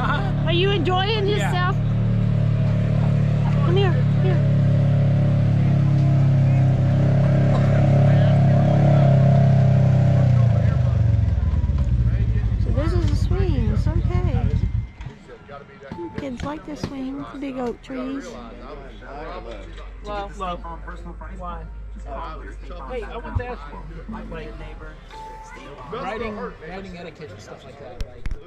Uh -huh. Are you enjoying yourself? Yeah. Come here, here. So this is a swing, it's okay. Kids like this swing, the big oak trees. Why? Wait, I want to ask you. Like, neighbor. Writing, writing etiquette and stuff like that. Like,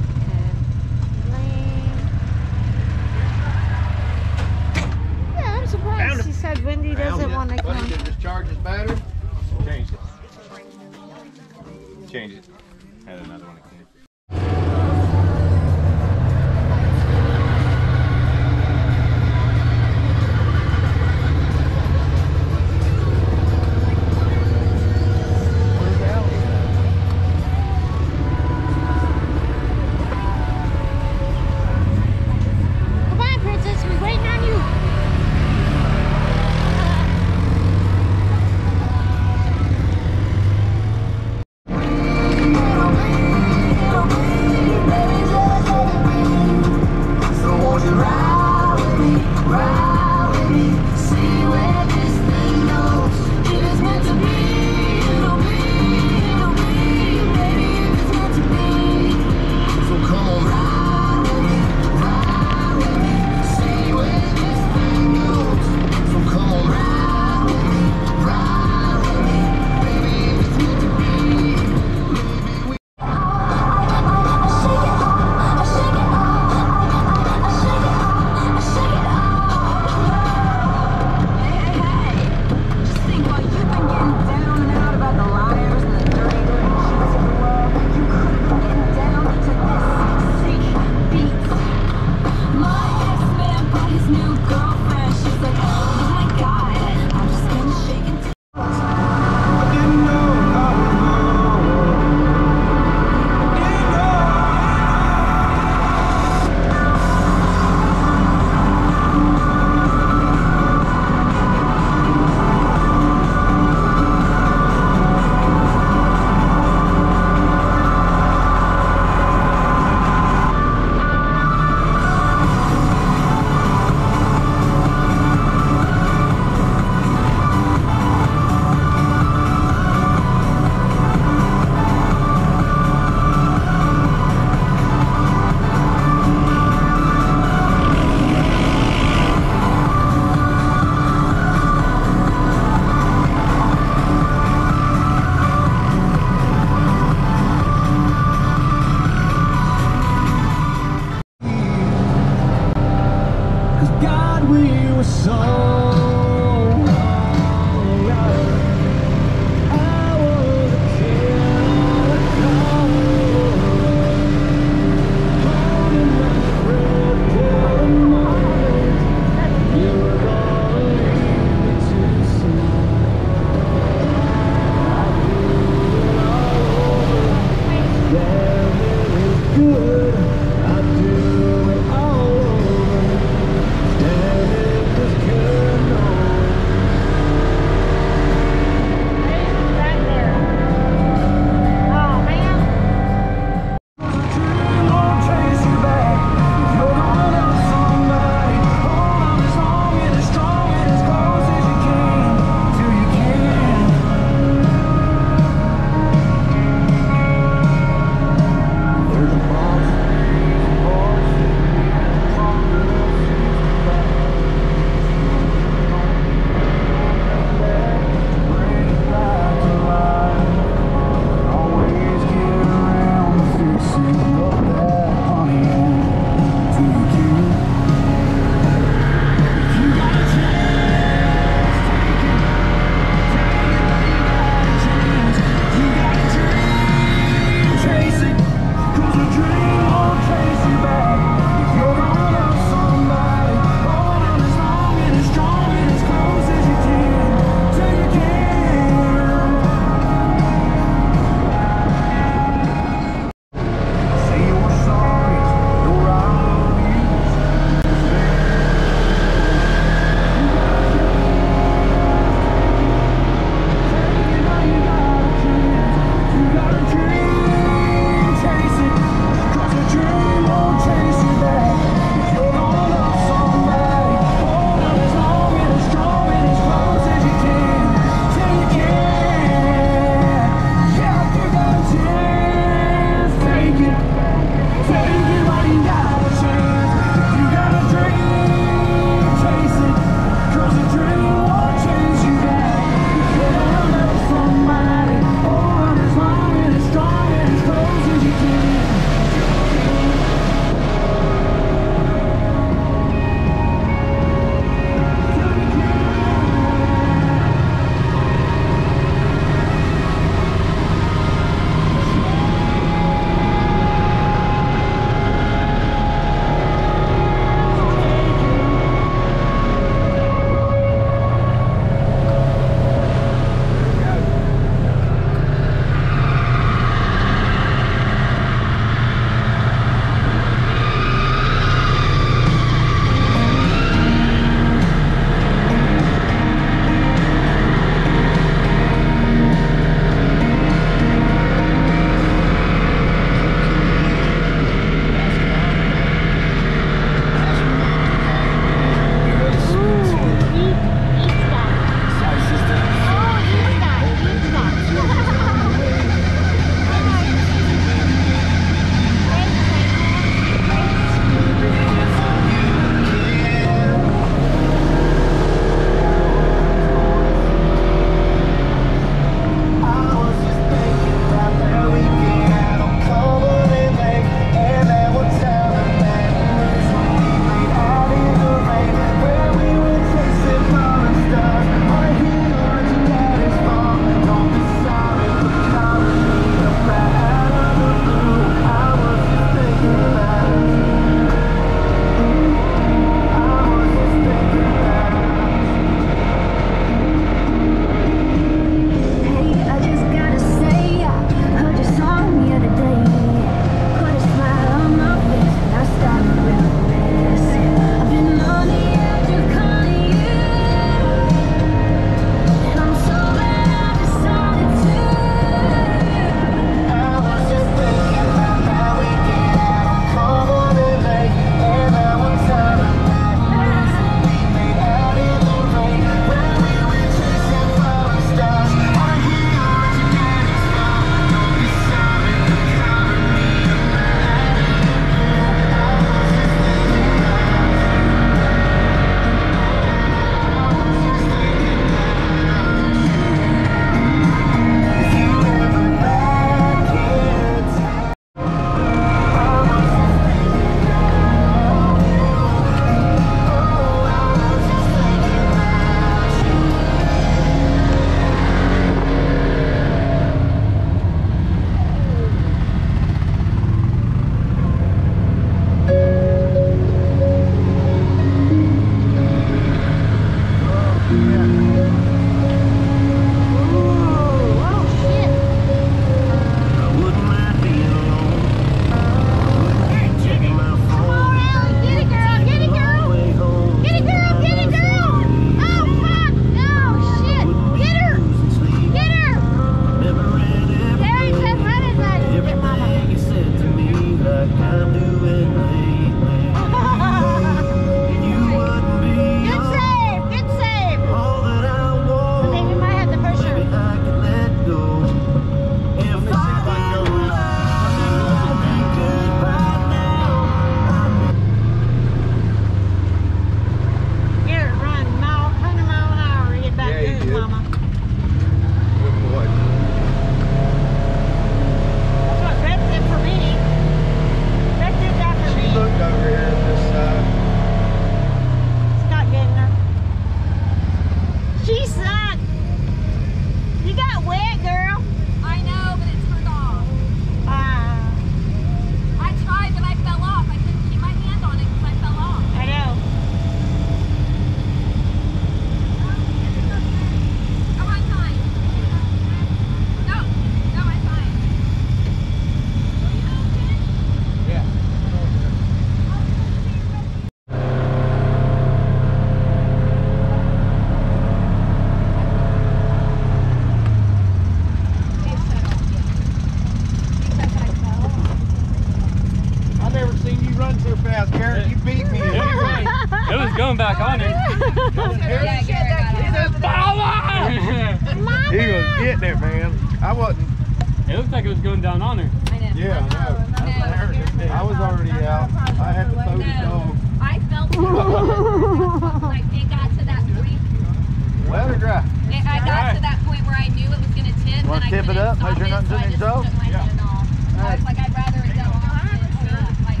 Wanna and I tip it couldn't up? stop Make sure it, nothing's so in I your just toe? took my hand off. I was like, I'd rather it go on than tip up. Like,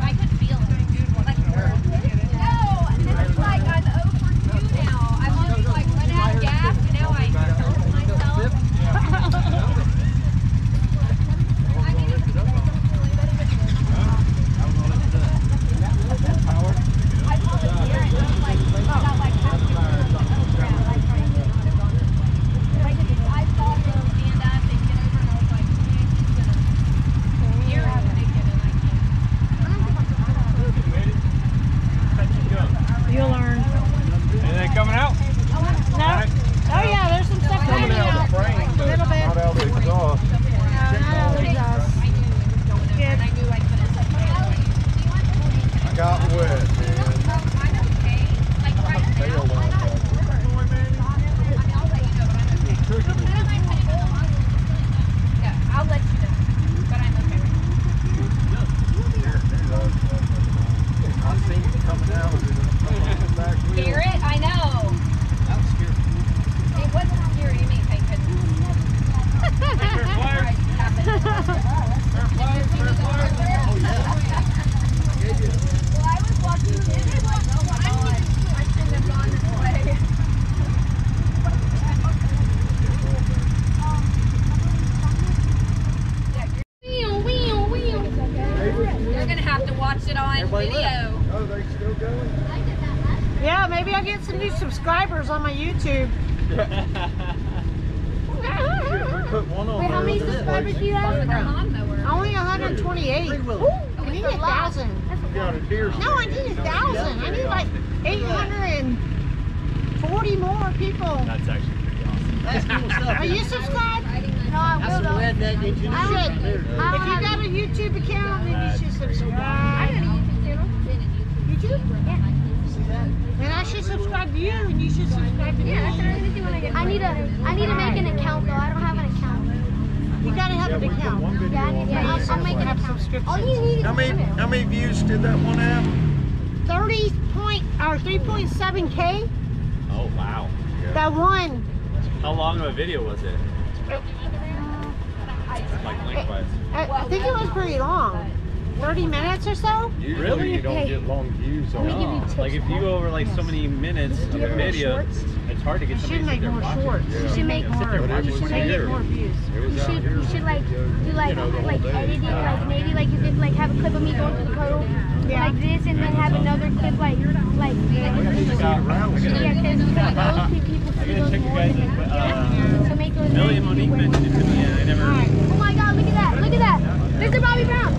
I could feel it. Like, no, this is like I'm over two now. I've just like run out of gas and now I hurt myself. I needed to take a really better I called it here and I was like, I got like half the ground, like trying to get on it. Like, I saw him stand up and get over and I was like, man, he's gonna, you're gonna make it and I can't. You'll learn. Anything coming out? No. Oh yeah, there's some stuff coming out. A little bit. Not out of the exhaust. No, not out of the exhaust. I knew it was going up Good. and I knew I couldn't. I got wet, man. I'm okay. Like right now, I'm not sure. I mean, I'll let you know, but I'm okay. Yeah, I'll let you know, but I'm okay right now. I seen it coming out of the back wheel. Garrett, I know. It wasn't scary to me, thank goodness. Right, happened. Well, I was watching him and like, oh my god, I shouldn't have gone this way. You're gonna have to watch it on video. Oh, they still going? Yeah, maybe I'll get some new subscribers on my YouTube. Put one on Wait, how many subscribers do you have? Only 128. I need a thousand. You got a deer No, I need a thousand. I need like 840 more people. That's actually pretty awesome. Are you subscribed? No, I will though. You should. I If don't you got a YouTube account, then you should subscribe. I subscribe. got a YouTube channel. YouTube? Then I should subscribe to you, and you should subscribe to me. Yeah, that's what I'm gonna do when I get I need to I need to make an account though. I don't have an account. You gotta have an account. Yeah, I need, yeah, I'll, I'll make an Have account. All you need is How many, how many views did that one have? 30 point or 3.7k. Oh, wow. That one. How long of a video was it? Like lengthwise. I, I think it was pretty long. 30 minutes or so. Usually Really? you don't get long views on Let me give you it. tips Like if you go over like so many minutes of you a video, shorts? it's hard to get You somebody should to make sit there more watching. shorts. Yeah. You should make Sit there But it watching was You should here. get more views. You should you should like do like You know, like day. editing like maybe like if like have a clip of me going to the puddle Yeah. like this and then have another clip like like I got- I gotta- yeah because like those people see those more guys. than Uh, so make those Millie Monique mentioned it to me, and I never. Oh my god look at that look at that Mr. Bobby Brown